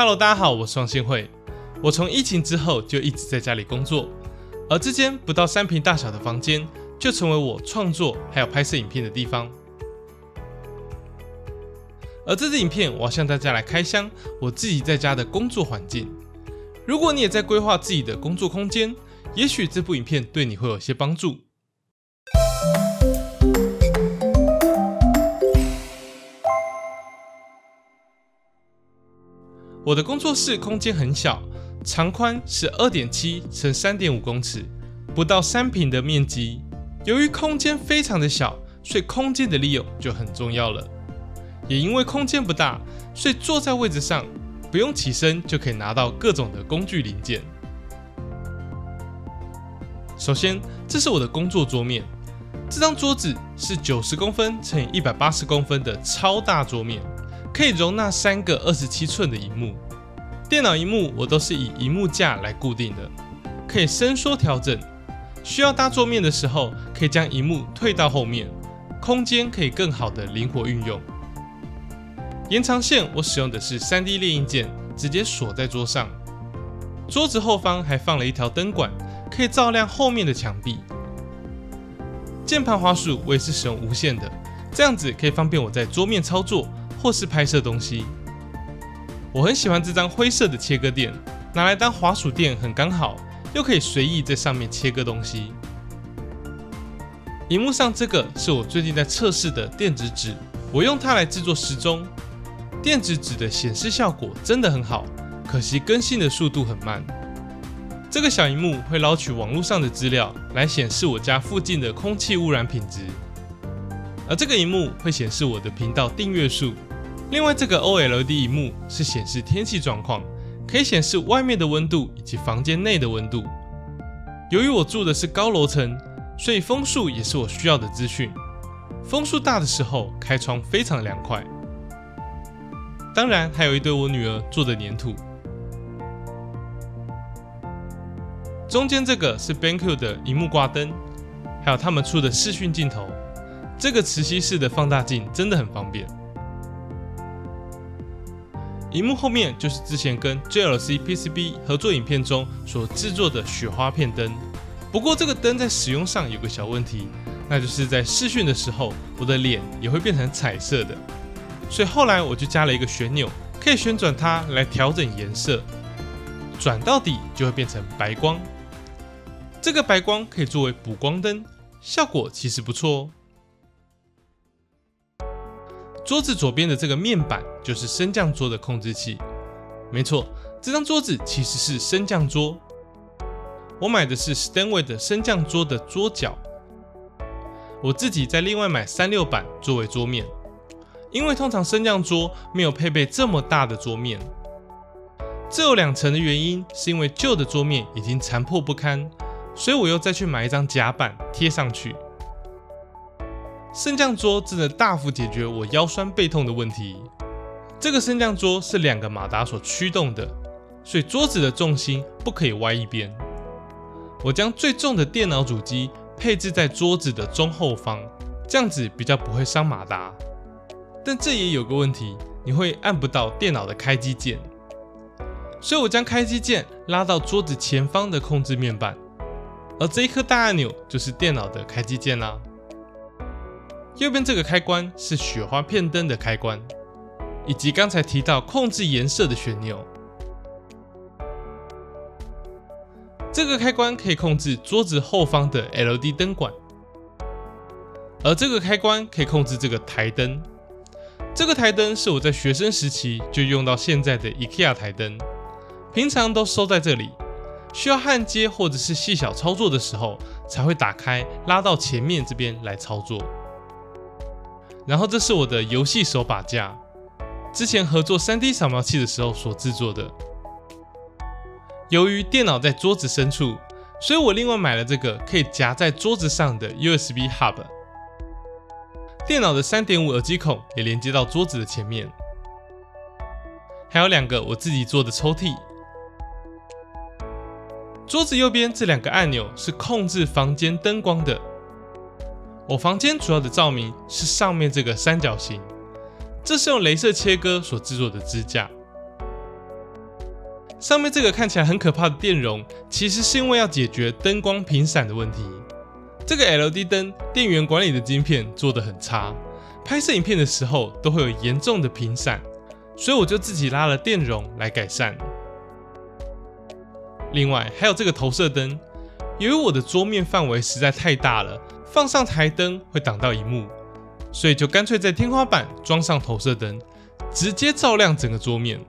Hello，大家好，我是王新慧。我从疫情之后就一直在家里工作，而这间不到三平大小的房间，就成为我创作还有拍摄影片的地方。而这支影片，我要向大家来开箱我自己在家的工作环境。如果你也在规划自己的工作空间，也许这部影片对你会有些帮助。我的工作室空间很小，长宽是二点七乘三点五公尺，不到三平的面积。由于空间非常的小，所以空间的利用就很重要了。也因为空间不大，所以坐在位置上不用起身就可以拿到各种的工具零件。首先，这是我的工作桌面，这张桌子是九十公分乘以一百八十公分的超大桌面。可以容纳三个二十七寸的荧幕，电脑荧幕我都是以荧幕架来固定的，可以伸缩调整。需要搭桌面的时候，可以将荧幕退到后面，空间可以更好的灵活运用。延长线我使用的是三 D 列印件，直接锁在桌上。桌子后方还放了一条灯管，可以照亮后面的墙壁。键盘滑鼠我也是使用无线的，这样子可以方便我在桌面操作。或是拍摄东西，我很喜欢这张灰色的切割垫，拿来当滑鼠垫很刚好，又可以随意在上面切割东西。荧幕上这个是我最近在测试的电子纸，我用它来制作时钟。电子纸的显示效果真的很好，可惜更新的速度很慢。这个小荧幕会捞取网络上的资料，来显示我家附近的空气污染品质，而这个荧幕会显示我的频道订阅数。另外，这个 OLED 荧幕是显示天气状况，可以显示外面的温度以及房间内的温度。由于我住的是高楼层，所以风速也是我需要的资讯。风速大的时候，开窗非常凉快。当然，还有一堆我女儿做的粘土。中间这个是 BenQ 的荧幕挂灯，还有他们出的视讯镜头。这个磁吸式的放大镜真的很方便。荧幕后面就是之前跟 JLC PCB 合作影片中所制作的雪花片灯。不过这个灯在使用上有个小问题，那就是在视讯的时候，我的脸也会变成彩色的。所以后来我就加了一个旋钮，可以旋转它来调整颜色，转到底就会变成白光。这个白光可以作为补光灯，效果其实不错哦。桌子左边的这个面板就是升降桌的控制器。没错，这张桌子其实是升降桌。我买的是 Stanway 的升降桌的桌脚。我自己再另外买三六板作为桌面，因为通常升降桌没有配备这么大的桌面。这有两层的原因，是因为旧的桌面已经残破不堪，所以我又再去买一张夹板贴上去。升降桌真的大幅解决我腰酸背痛的问题。这个升降桌是两个马达所驱动的，所以桌子的重心不可以歪一边。我将最重的电脑主机配置在桌子的中后方，这样子比较不会伤马达。但这也有个问题，你会按不到电脑的开机键。所以我将开机键拉到桌子前方的控制面板，而这一颗大按钮就是电脑的开机键啦。右边这个开关是雪花片灯的开关，以及刚才提到控制颜色的旋钮。这个开关可以控制桌子后方的 LED 灯管，而这个开关可以控制这个台灯。这个台灯是我在学生时期就用到现在的 IKEA 台灯，平常都收在这里，需要焊接或者是细小操作的时候才会打开拉到前面这边来操作。然后这是我的游戏手把架，之前合作 3D 扫描器的时候所制作的。由于电脑在桌子深处，所以我另外买了这个可以夹在桌子上的 USB Hub。电脑的3.5耳机孔也连接到桌子的前面，还有两个我自己做的抽屉。桌子右边这两个按钮是控制房间灯光的。我房间主要的照明是上面这个三角形，这是用镭射切割所制作的支架。上面这个看起来很可怕的电容，其实是因为要解决灯光频闪的问题。这个 LED 灯电源管理的晶片做得很差，拍摄影片的时候都会有严重的频闪，所以我就自己拉了电容来改善。另外还有这个投射灯，由于我的桌面范围实在太大了，放上台灯会挡到一幕，所以就干脆在天花板装上投射灯，直接照亮整个桌面。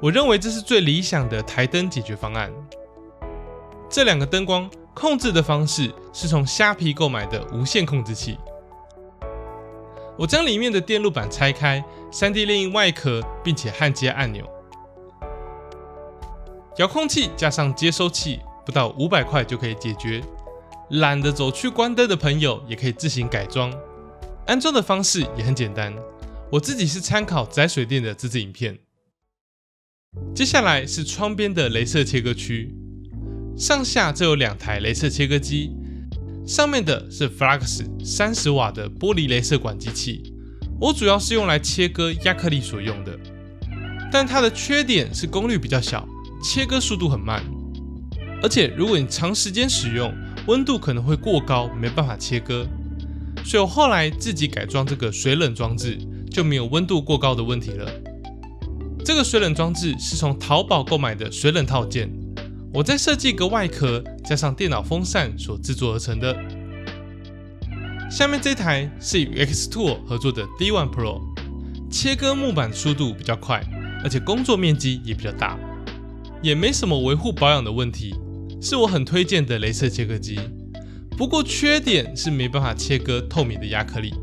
我认为这是最理想的台灯解决方案。这两个灯光。控制的方式是从虾皮购买的无线控制器。我将里面的电路板拆开，3D 列印外壳，并且焊接按钮。遥控器加上接收器，不到五百块就可以解决。懒得走去关灯的朋友，也可以自行改装。安装的方式也很简单，我自己是参考宅水电的这支影片。接下来是窗边的镭射切割区。上下这有两台镭射切割机，上面的是 Flux 三十瓦的玻璃镭射管机器，我主要是用来切割亚克力所用的。但它的缺点是功率比较小，切割速度很慢，而且如果你长时间使用，温度可能会过高，没办法切割。所以我后来自己改装这个水冷装置，就没有温度过高的问题了。这个水冷装置是从淘宝购买的水冷套件。我再设计一个外壳，加上电脑风扇所制作而成的。下面这台是与 Xtool 合作的 D1 Pro，切割木板速度比较快，而且工作面积也比较大，也没什么维护保养的问题，是我很推荐的镭射切割机。不过缺点是没办法切割透明的亚克力，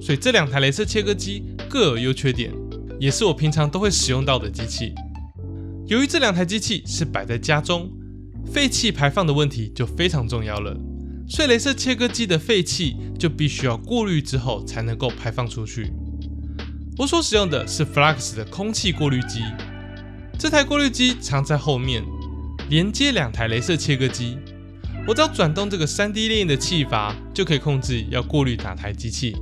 所以这两台镭射切割机各有优缺点，也是我平常都会使用到的机器。由于这两台机器是摆在家中，废气排放的问题就非常重要了，所以镭射切割机的废气就必须要过滤之后才能够排放出去。我所使用的是 Flux 的空气过滤机，这台过滤机藏在后面，连接两台镭射切割机。我只要转动这个 3D 列印的气阀，就可以控制要过滤哪台机器。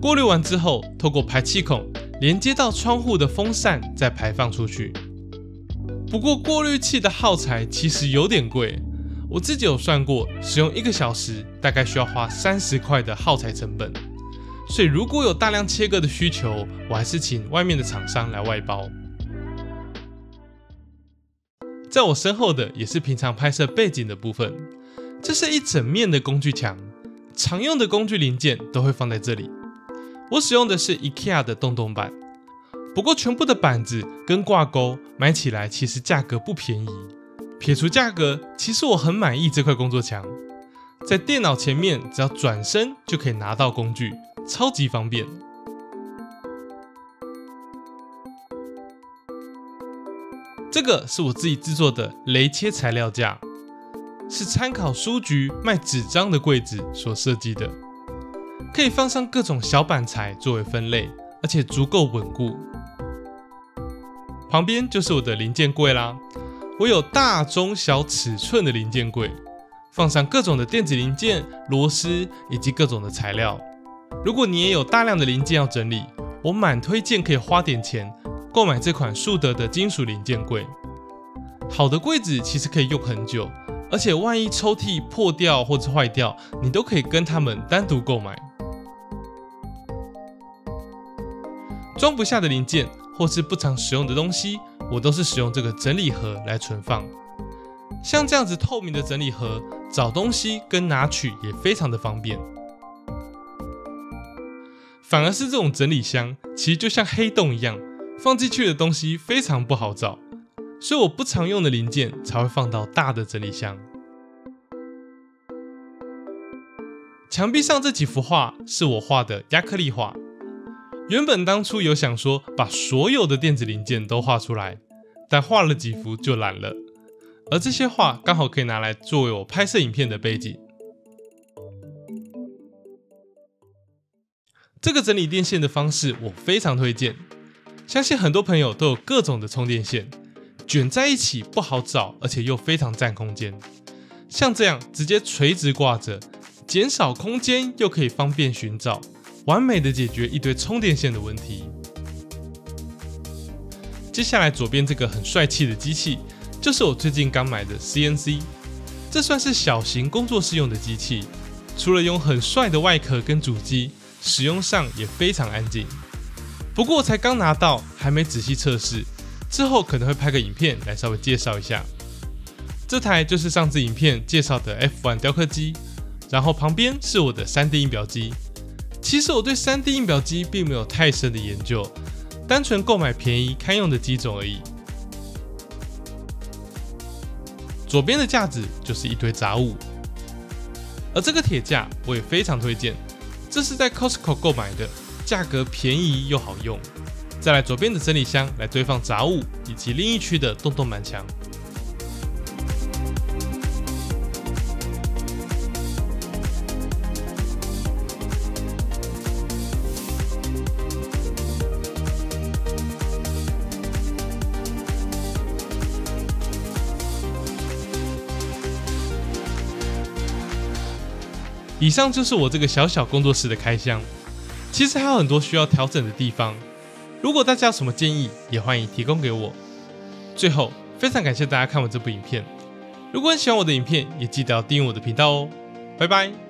过滤完之后，透过排气孔。连接到窗户的风扇再排放出去。不过过滤器的耗材其实有点贵，我自己有算过，使用一个小时大概需要花三十块的耗材成本。所以如果有大量切割的需求，我还是请外面的厂商来外包。在我身后的也是平常拍摄背景的部分，这是一整面的工具墙，常用的工具零件都会放在这里。我使用的是 IKEA 的洞洞板，不过全部的板子跟挂钩买起来其实价格不便宜。撇除价格，其实我很满意这块工作墙，在电脑前面只要转身就可以拿到工具，超级方便。这个是我自己制作的雷切材料架，是参考书局卖纸张的柜子所设计的。可以放上各种小板材作为分类，而且足够稳固。旁边就是我的零件柜啦，我有大、中、小尺寸的零件柜，放上各种的电子零件、螺丝以及各种的材料。如果你也有大量的零件要整理，我蛮推荐可以花点钱购买这款树德的金属零件柜。好的柜子其实可以用很久，而且万一抽屉破掉或者坏掉，你都可以跟他们单独购买。装不下的零件或是不常使用的东西，我都是使用这个整理盒来存放。像这样子透明的整理盒，找东西跟拿取也非常的方便。反而是这种整理箱，其实就像黑洞一样，放进去的东西非常不好找，所以我不常用的零件才会放到大的整理箱。墙壁上这几幅画是我画的亚克力画。原本当初有想说把所有的电子零件都画出来，但画了几幅就懒了。而这些画刚好可以拿来作为我拍摄影片的背景。这个整理电线的方式我非常推荐，相信很多朋友都有各种的充电线，卷在一起不好找，而且又非常占空间。像这样直接垂直挂着，减少空间又可以方便寻找。完美的解决一堆充电线的问题。接下来左边这个很帅气的机器，就是我最近刚买的 CNC，这算是小型工作室用的机器。除了用很帅的外壳跟主机，使用上也非常安静。不过才刚拿到，还没仔细测试，之后可能会拍个影片来稍微介绍一下。这台就是上次影片介绍的 F1 雕刻机，然后旁边是我的 3D 印表机。其实我对 3D 印表机并没有太深的研究，单纯购买便宜堪用的机种而已。左边的架子就是一堆杂物，而这个铁架我也非常推荐，这是在 Costco 购买的，价格便宜又好用。再来左边的整理箱来堆放杂物，以及另一区的洞洞板墙。以上就是我这个小小工作室的开箱，其实还有很多需要调整的地方。如果大家有什么建议，也欢迎提供给我。最后，非常感谢大家看完这部影片。如果你喜欢我的影片，也记得要订阅我的频道哦。拜拜。